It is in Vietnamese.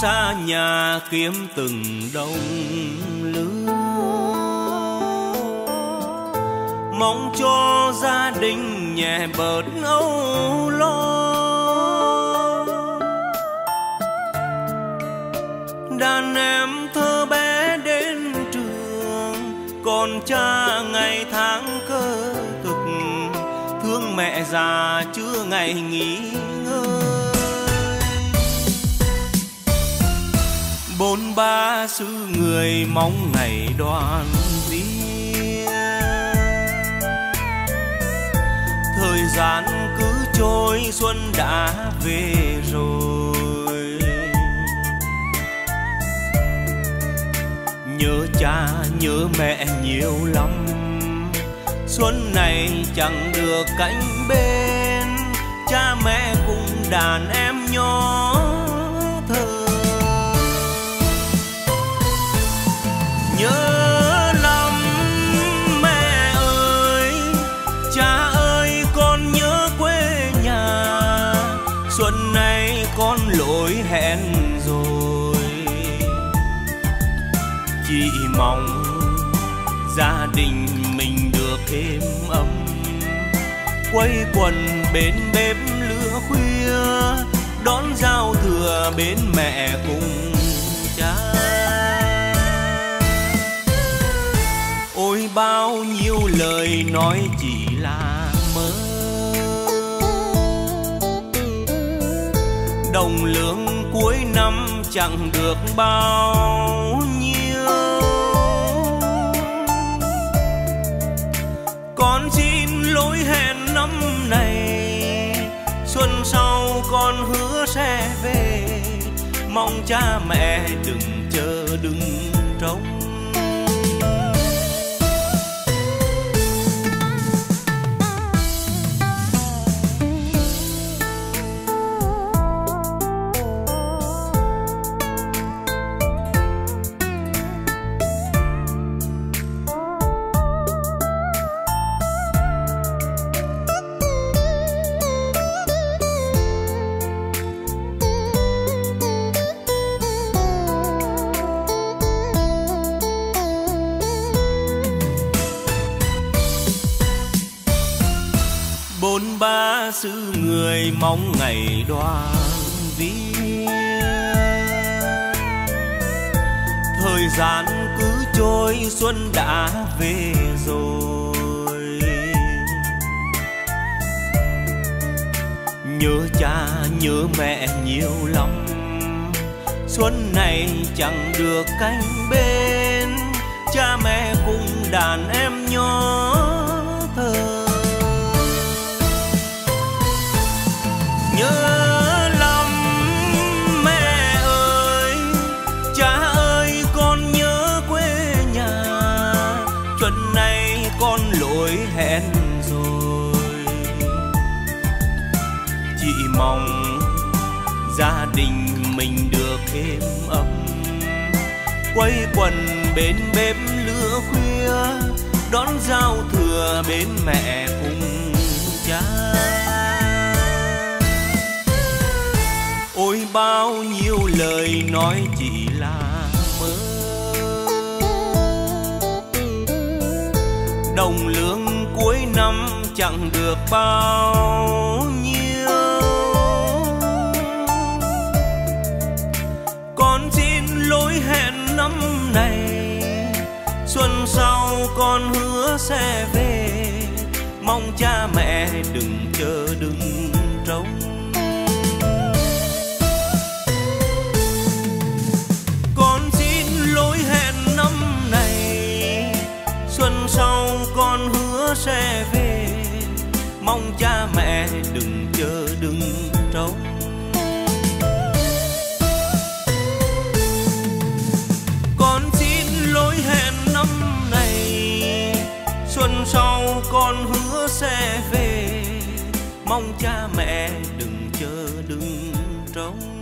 xa nhà kiếm từng đồng lứa. Mong cho gia đình nhẹ bớt âu lo. Đàn em thơ bé đến trường, còn cha ngày tháng cơ cực. Thương mẹ già chưa ngày nghỉ bốn ba xứ người mong ngày đoàn viên. Thời gian cứ trôi, xuân đã về rồi. Nhớ cha, nhớ mẹ nhiều lắm. Xuân này chẳng được cạnh bên. Cha mẹ cùng đàn em nhau cha ơi, con nhớ quê nhà. Xuân này con lỗi hẹn rồi. Chỉ mong gia đình mình được êm ấm. Quây quần bên bếp lửa khuya, đón giao thừa bên mẹ cùng cha. Ôi, bao nhiêu lời nói chỉ là mơ. Đồng lương cuối năm chẳng được bao nhiêu. Con xin lỗi hẹn năm này, xuân sau con hứa sẽ về. Mong cha mẹ đừng chờ đừng trông người mong ngày đoàn viên. Thời gian cứ trôi, xuân đã về rồi. Nhớ cha, nhớ mẹ nhiều lắm. Xuân này chẳng được canh bên. Cha mẹ cùng đàn em nhỏ. Giới hẹn rồi. Chị mong gia đình mình được êm ấm. Quây quần bên bếp lửa khuya, đón giao thừa bên mẹ cùng cha. Ôi, bao nhiêu lời nói chỉ là mơ. Đồng lương năm chẳng được bao nhiêu. Con xin lỗi hẹn năm này, xuân sau con hứa sẽ về. Mong cha mẹ đừng chờ đừng đừng chờ đừng trông con xin lỗi hẹn năm này, xuân sau con hứa sẽ về. Mong cha mẹ đừng chờ đừng trông